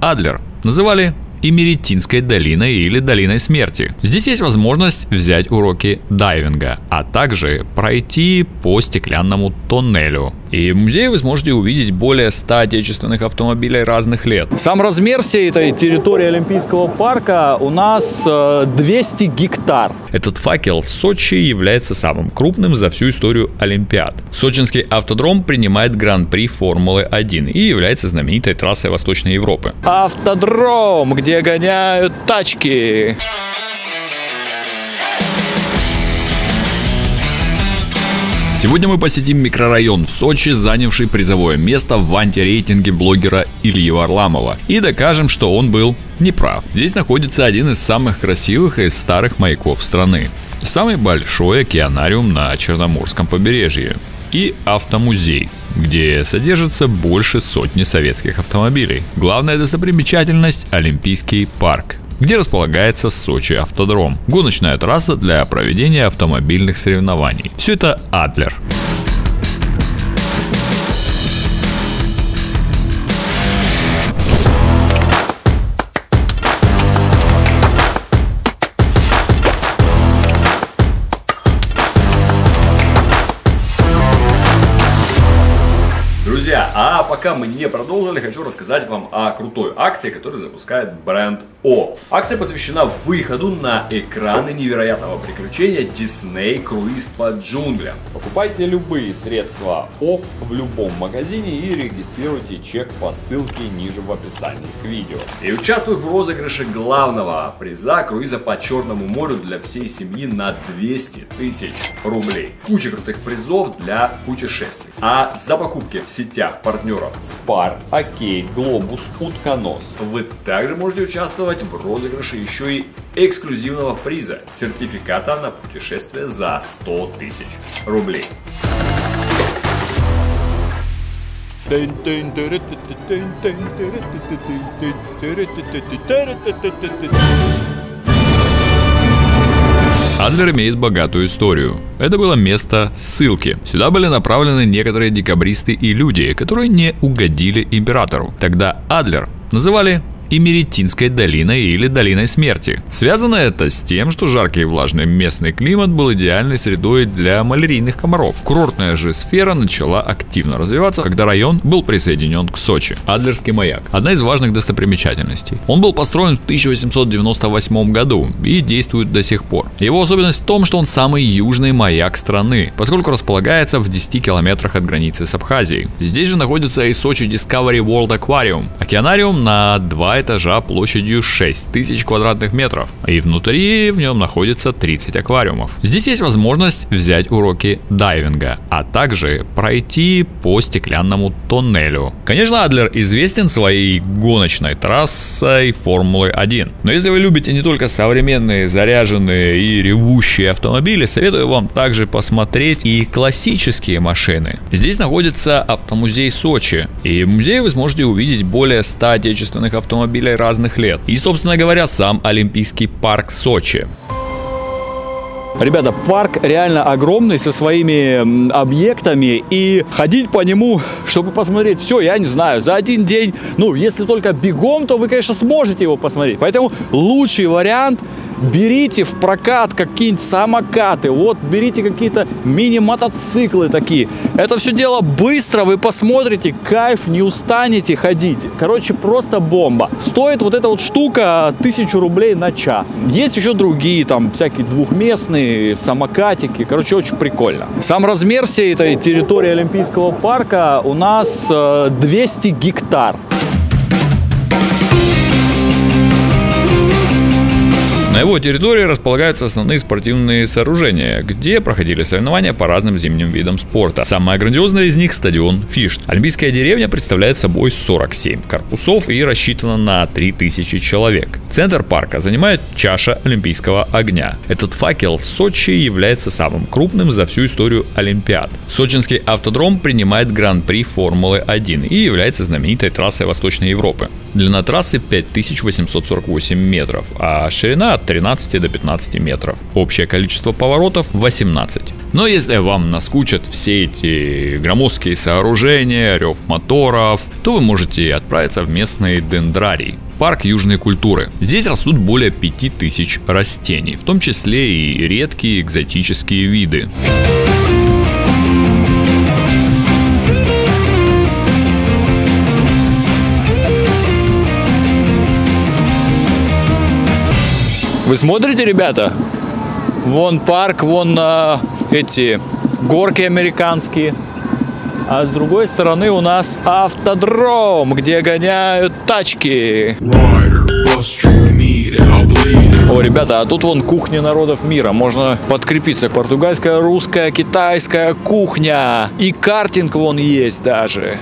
Адлер называли Имеретинской долиной или долиной смерти. Здесь есть возможность взять уроки дайвинга, а также пройти по стеклянному тоннелю. И в музее вы сможете увидеть более 100 отечественных автомобилей разных лет. Сам размер всей этой территории Олимпийского парка у нас 200 э, гектар. Этот факел Сочи является самым крупным за всю историю Олимпиад. Сочинский автодром принимает гран-при Формулы-1 и является знаменитой трассой Восточной Европы. Автодром, где где гоняют тачки. Сегодня мы посетим микрорайон в Сочи, занявший призовое место в антирейтинге блогера Ильи Варламова. И докажем, что он был неправ. Здесь находится один из самых красивых и старых маяков страны. Самый большой океанариум на Черноморском побережье и автомузей, где содержится больше сотни советских автомобилей. Главная достопримечательность – Олимпийский парк, где располагается Сочи автодром. Гоночная трасса для проведения автомобильных соревнований. Все это Адлер. Друзья, а пока мы не продолжили, хочу рассказать вам о крутой акции, которую запускает бренд О. Акция посвящена выходу на экраны невероятного приключения Disney Круиз по джунглям. Покупайте любые средства ОФ в любом магазине и регистрируйте чек по ссылке ниже в описании к видео. И участвуй в розыгрыше главного приза круиза по Черному морю для всей семьи на 200 тысяч рублей. Куча крутых призов для путешествий. А за покупки в сетях партнеров Spar, Окей, Глобус, Утконос. Вы также можете участвовать в розыгрыше еще и эксклюзивного приза – сертификата на путешествие за 100 тысяч рублей. Адлер имеет богатую историю. Это было место ссылки. Сюда были направлены некоторые декабристы и люди, которые не угодили императору. Тогда Адлер называли и Меретинской долиной или долиной смерти. Связано это с тем, что жаркий и влажный местный климат был идеальной средой для малярийных комаров. Курортная же сфера начала активно развиваться, когда район был присоединен к Сочи. Адлерский маяк – одна из важных достопримечательностей. Он был построен в 1898 году и действует до сих пор. Его особенность в том, что он самый южный маяк страны, поскольку располагается в 10 километрах от границы с Абхазией. Здесь же находится и Сочи Discovery World Aquarium, океанариум на 2 этажа площадью 6 тысяч квадратных метров, и внутри в нем находится 30 аквариумов. Здесь есть возможность взять уроки дайвинга, а также пройти по стеклянному тоннелю. Конечно, Адлер известен своей гоночной трассой Формулы 1. Но если вы любите не только современные, заряженные и ревущие автомобили, советую вам также посмотреть и классические машины. Здесь находится автомузей Сочи, и в музее вы сможете увидеть более 100 отечественных автомобилей автомобилей разных лет. И, собственно говоря, сам Олимпийский парк Сочи. Ребята, парк реально огромный со своими объектами и ходить по нему, чтобы посмотреть все, я не знаю, за один день, ну, если только бегом, то вы, конечно, сможете его посмотреть. Поэтому лучший вариант берите в прокат какие-нибудь самокаты, вот берите какие-то мини-мотоциклы такие. Это все дело быстро, вы посмотрите, кайф, не устанете ходить. Короче, просто бомба. Стоит вот эта вот штука тысячу рублей на час. Есть еще другие, там, всякие двухместные самокатики. Короче, очень прикольно. Сам размер всей этой территории Олимпийского парка у нас 200 э, гектар. На его территории располагаются основные спортивные сооружения, где проходили соревнования по разным зимним видам спорта. Самая грандиозная из них – стадион Фишт. Олимпийская деревня представляет собой 47 корпусов и рассчитана на 3000 человек. Центр парка занимает чаша Олимпийского огня. Этот факел Сочи является самым крупным за всю историю Олимпиад. Сочинский автодром принимает гран-при Формулы-1 и является знаменитой трассой Восточной Европы. Длина трассы 5848 метров, а ширина от 13 до 15 метров. Общее количество поворотов 18. Но если вам наскучат все эти громоздкие сооружения, рев моторов, то вы можете отправиться в местный дендрарий, парк южной культуры. Здесь растут более 5000 растений, в том числе и редкие экзотические виды. Вы смотрите, ребята? Вон парк, вон а, эти горки американские. А с другой стороны у нас автодром, где гоняют тачки. О, ребята, а тут вон кухня народов мира. Можно подкрепиться. Португальская, русская, китайская кухня. И картинг вон есть даже.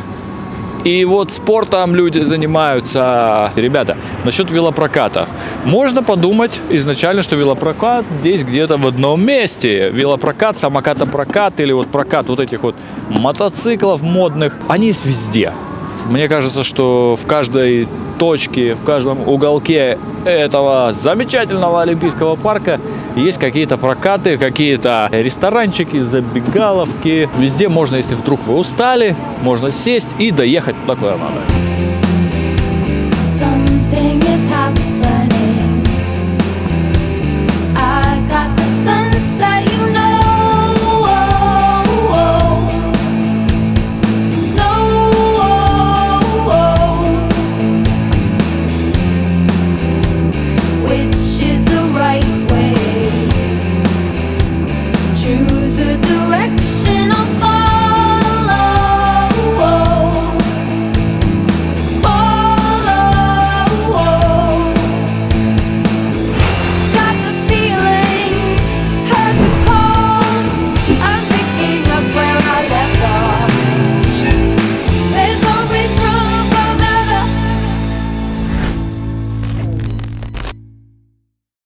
И вот спортом люди занимаются. Ребята, насчет велопроката. Можно подумать изначально, что велопрокат здесь где-то в одном месте. Велопрокат, самокатопрокат или вот прокат вот этих вот мотоциклов модных. Они везде. Мне кажется, что в каждой точки в каждом уголке этого замечательного Олимпийского парка есть какие-то прокаты, какие-то ресторанчики, забегаловки. Везде можно, если вдруг вы устали, можно сесть и доехать туда, куда надо. Something